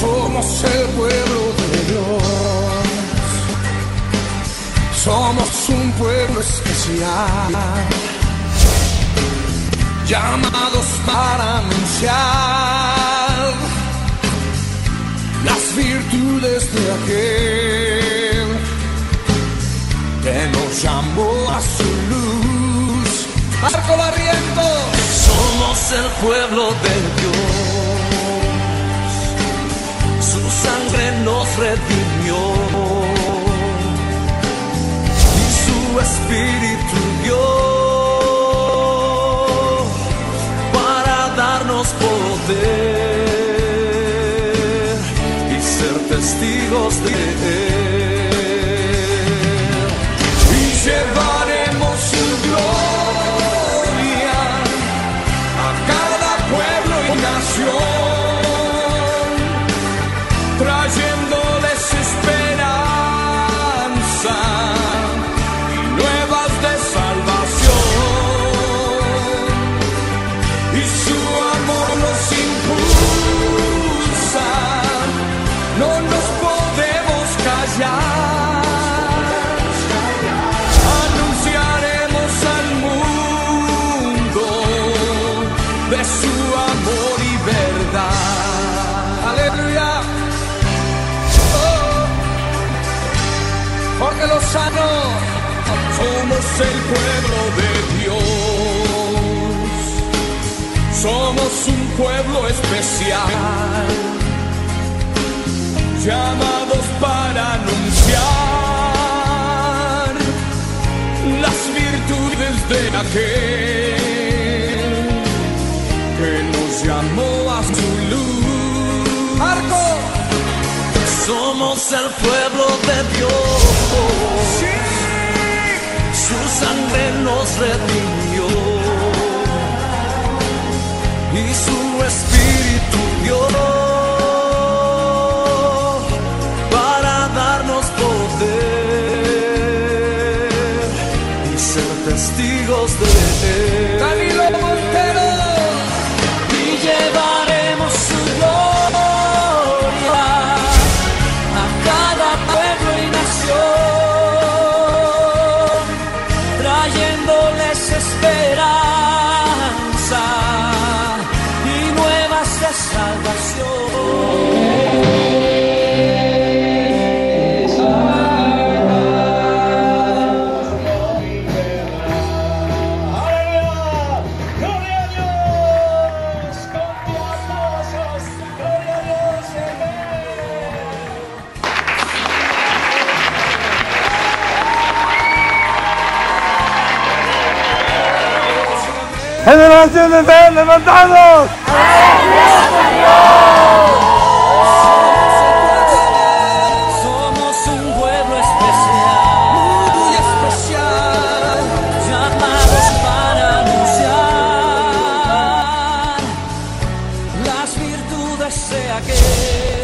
Somos el pueblo de Dios. Somos un pueblo especial. Llamados para anunciar las virtudes de aquel que nos llamó a su luz. Marco Barrientos. Somos el pueblo de Dios. Su sangre nos redimió. Darnos poder y ser testigos de él. Somos el pueblo de Dios. Somos un pueblo especial llamados para anunciar las virtudes de aquel que nos llamó a su luz. Marco, Somos el pueblo de Dios. Su sangre nos redimió y su espíritu dio para darnos poder y ser testigos de él. Danilo Montero, y llevaremos esperanza y nuevas de salvación. ¡Generación de ser levantados! Somos un pueblo especial, muy especial, llamados para anunciar las virtudes de aquel.